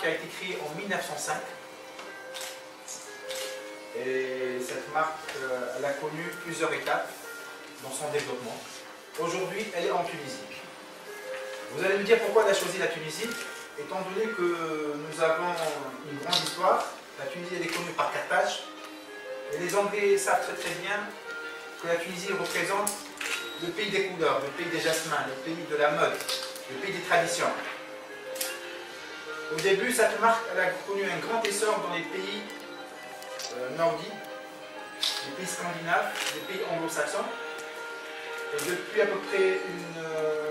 qui a été créée en 1905. Et cette marque, euh, elle a connu plusieurs étapes dans son développement. Aujourd'hui, elle est en Tunisie. Vous allez me dire pourquoi elle a choisi la Tunisie Étant donné que nous avons une grande histoire, la Tunisie est connue par Carthage, et les Anglais savent très très bien que la Tunisie représente le pays des couleurs, le pays des jasmins, le pays de la mode, le pays des traditions. Au début, cette marque a connu un grand essor dans les pays euh, nordiques, les pays scandinaves, les pays anglo-saxons. Et depuis à peu près une, euh,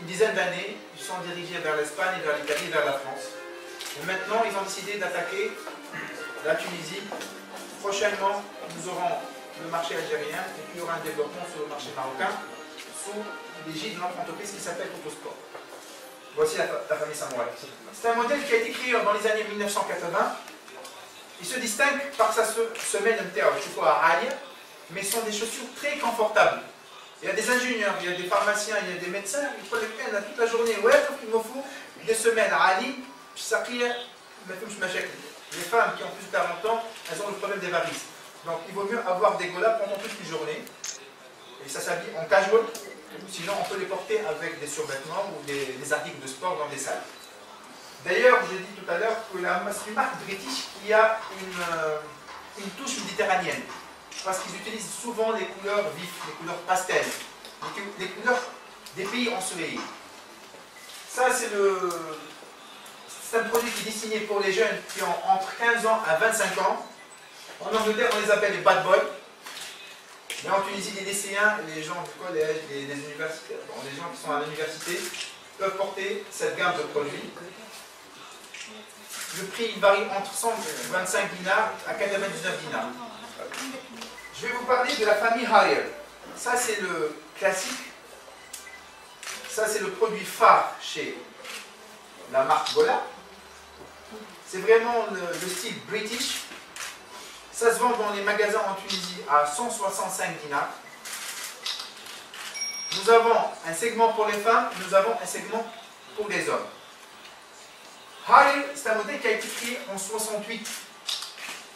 une dizaine d'années, ils sont dirigés vers l'Espagne, vers l'Italie, vers la France. Et maintenant, ils ont décidé d'attaquer la Tunisie. Prochainement, nous aurons le marché algérien et puis il y aura un développement sur le marché marocain sous l'égide de notre entreprise qui s'appelle Autosport. Voici la, famille Samouraï. C'est un modèle qui a été créé dans les années 1980. Il se distingue par sa semelle MTA, à Alia, mais sont des chaussures très confortables. Il y a des ingénieurs, il y a des pharmaciens, il y a des médecins, ils prennent le toute la journée. Ouais, il me faut des semaines à Ali, ça les femmes qui ont plus de 40 ans, elles ont le problème des varices. Donc il vaut mieux avoir des golas pendant toute une journée. Et ça s'habille en casual. Sinon, on peut les porter avec des survêtements ou des, articles de sport dans des salles. D'ailleurs, j'ai dit tout à l'heure que c'est une marque british qui a une, euh, une touche méditerranéenne. Parce qu'ils utilisent souvent les couleurs vives, les couleurs pastel, les couleurs des pays ensoleillés. Ça, c'est le, c'est un produit qui est destiné pour les jeunes qui ont entre 15 ans à 25 ans. En Angleterre, on les appelle les bad boys. En Tunisie, les lycéens, les gens du collège, les, les gens qui sont à l'université, peuvent porter cette gamme de produits. Le prix il varie entre 125 dinars à 99 dinars. Je vais vous parler de la famille Haier. Ça, c'est le classique. Ça, c'est le produit phare chez la marque Gola. C'est vraiment le, style british. Ça se vend dans les magasins en Tunisie à 165 dinars. Nous avons un segment pour les femmes, nous avons un segment pour les hommes. Harel, c'est un modèle qui a été créé en 68.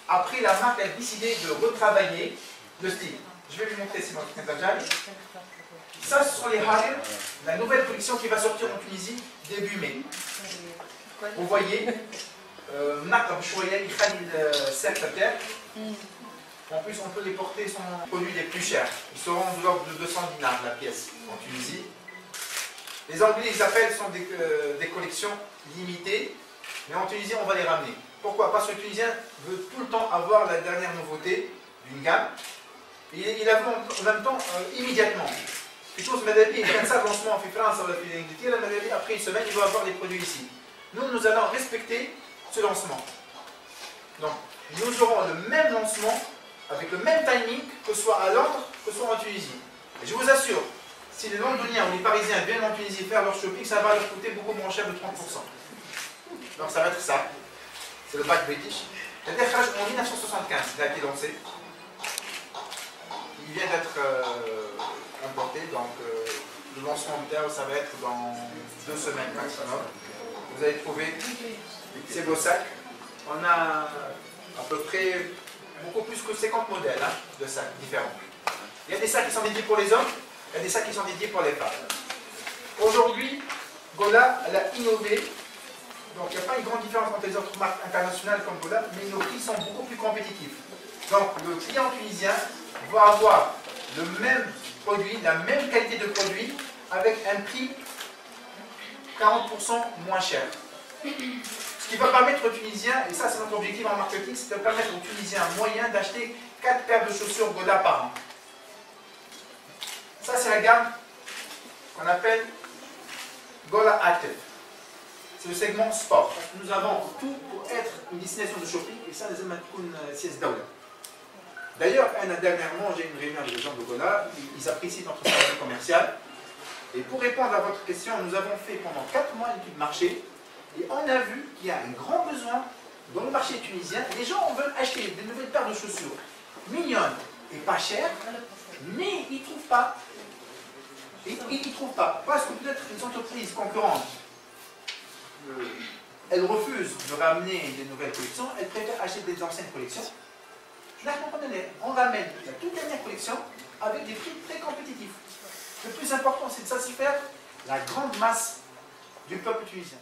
Après, la marque a décidé de retravailler le style. Je vais vous montrer, c'est moi qui Ça, ce sont les Harel, la nouvelle collection qui va sortir en Tunisie début mai. Vous voyez, euh, en plus, on peut les porter, sont les produits les plus chers. Ils seront de l'ordre de 200 dinars la pièce en Tunisie. Les Anglais, ils appellent, sont euh, des, collections limitées, mais en Tunisie, on va les ramener. Pourquoi? Parce que le Tunisien veut tout le temps avoir la dernière nouveauté d'une gamme. Il, il a en même temps euh, immédiatement. Quelque chose, Madabi, il fait ça lancement en France, après une semaine, il va avoir des produits ici. Nous, nous allons respecter ce lancement. Donc, nous aurons le même lancement avec le même timing que ce soit à Londres, que ce soit en Tunisie. Et je vous assure, si les Londoniens ou les Parisiens viennent en Tunisie faire leur shopping, ça va leur coûter beaucoup moins cher de 30%. Donc ça va être ça. C'est le bac british. Le en 1975, il a été lancé. Il vient d'être euh, importé, donc euh, le lancement terre, ça va être dans deux semaines maximum. Vous allez trouver ces beaux sacs. On a à peu près beaucoup plus que 50 modèles hein, de sacs différents. Il y a des sacs qui sont dédiés pour les hommes, il y a des sacs qui sont dédiés pour les femmes. Aujourd'hui, Gola, elle a innové. Donc il n'y a pas une grande différence entre les autres marques internationales comme Gola, mais nos prix sont beaucoup plus compétitifs. Donc le client tunisien va avoir le même produit, la même qualité de produit, avec un prix 40% moins cher qui va permettre aux Tunisiens, et ça c'est notre objectif en marketing, c'est de permettre aux Tunisiens moyen d'acheter 4 paires de chaussures Goda par an. Ça c'est la gamme qu'on appelle Gola Active. C'est le segment sport. Nous avons tout pour être une destination de shopping et ça, les hommes D'ailleurs, dernièrement, j'ai une réunion avec les gens de Gola, ils apprécient notre stratégie commerciale. Et pour répondre à votre question, nous avons fait pendant 4 mois une étude marché et on a vu qu'il y a un grand besoin dans le marché tunisien. Les gens veulent acheter des nouvelles paires de chaussures mignonnes et pas chères, mais ils ne trouvent pas. Ils ne trouvent pas. Parce que peut-être les entreprises concurrentes, euh, elle refuse de ramener des nouvelles collections, elle préfère acheter des anciennes collections. On ramène la toute dernière collection avec des prix très compétitifs. Le plus important, c'est de satisfaire la grande masse du peuple tunisien.